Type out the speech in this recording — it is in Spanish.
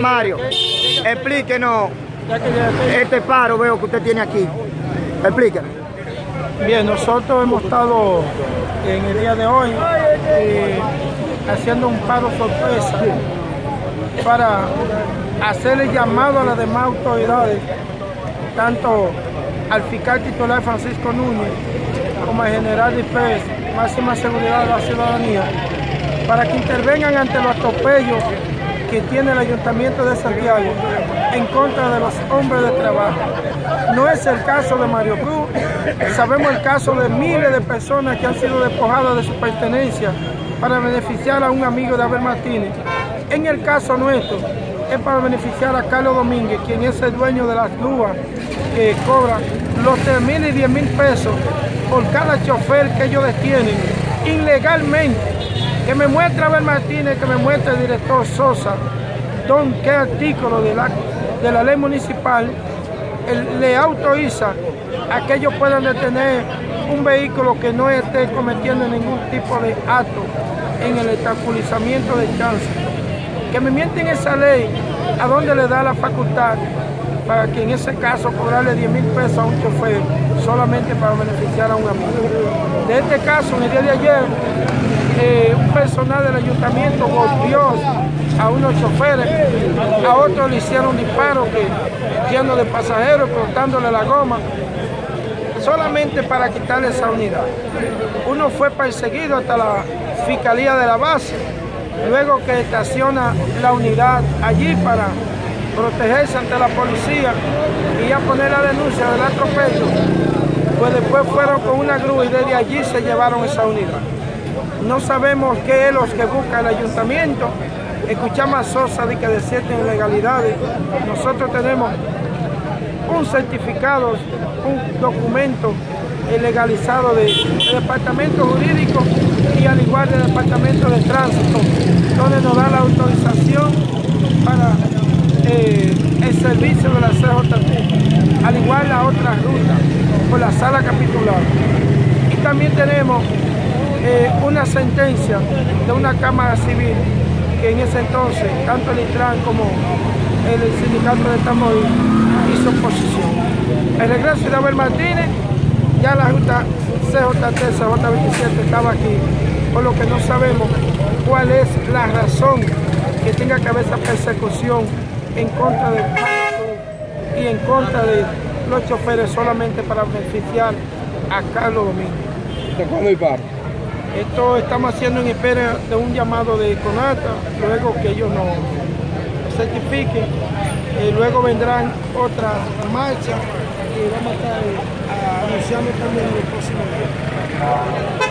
Mario, explíquenos este paro veo que usted tiene aquí. Explíquenos. Bien, nosotros hemos estado en el día de hoy eh, haciendo un paro sorpresa para hacer el llamado a las demás autoridades tanto al fiscal titular Francisco Núñez como al general de IPES, máxima seguridad de la ciudadanía, para que intervengan ante los atropellos que tiene el Ayuntamiento de Santiago en contra de los hombres de trabajo. No es el caso de Mario Cruz, sabemos el caso de miles de personas que han sido despojadas de su pertenencia para beneficiar a un amigo de Abel Martínez. En el caso nuestro, es para beneficiar a Carlos Domínguez, quien es el dueño de las grúas que cobra los 3 mil y 10 mil pesos por cada chofer que ellos detienen ilegalmente. Que me muestre Abel Martínez, que me muestre el director Sosa, don, qué artículo de la, de la ley municipal le autoriza a que ellos puedan detener un vehículo que no esté cometiendo ningún tipo de acto en el obstaculizamiento del tránsito que me mienten esa ley, a dónde le da la facultad para que en ese caso cobrarle 10 mil pesos a un chofer solamente para beneficiar a un amigo. De este caso, en el día de ayer, eh, un personal del ayuntamiento golpeó a unos choferes, a otros le hicieron disparos que, lleno de pasajeros, cortándole la goma, solamente para quitarle esa unidad. Uno fue perseguido hasta la fiscalía de la base, luego que estaciona la unidad allí para protegerse ante la policía y a poner la denuncia del atropello, pues después fueron con una grúa y desde allí se llevaron esa unidad. No sabemos qué es lo que busca el ayuntamiento, escuchamos a Sosa de que de ciertas ilegalidades, nosotros tenemos un certificado, un documento legalizado del departamento jurídico y al igual del departamento de tránsito, donde nos da la autorización para eh, el servicio de la CJT, al igual la otra ruta por la sala capitular. Y también tenemos eh, una sentencia de una Cámara Civil que en ese entonces, tanto el ITRAN como el sindicato de Tamoy hizo oposición. El regreso de Abel Martínez ya la Junta CJT, CJ27 estaba aquí, por lo que no sabemos cuál es la razón que tenga que haber esa persecución en contra de y en contra de los choferes solamente para beneficiar a Carlos Domínguez. ¿De cuándo hay paro? Esto estamos haciendo en espera de un llamado de CONATA, luego que ellos nos certifiquen, y luego vendrán otras marchas y vamos a estar anunciando también en el próximo día.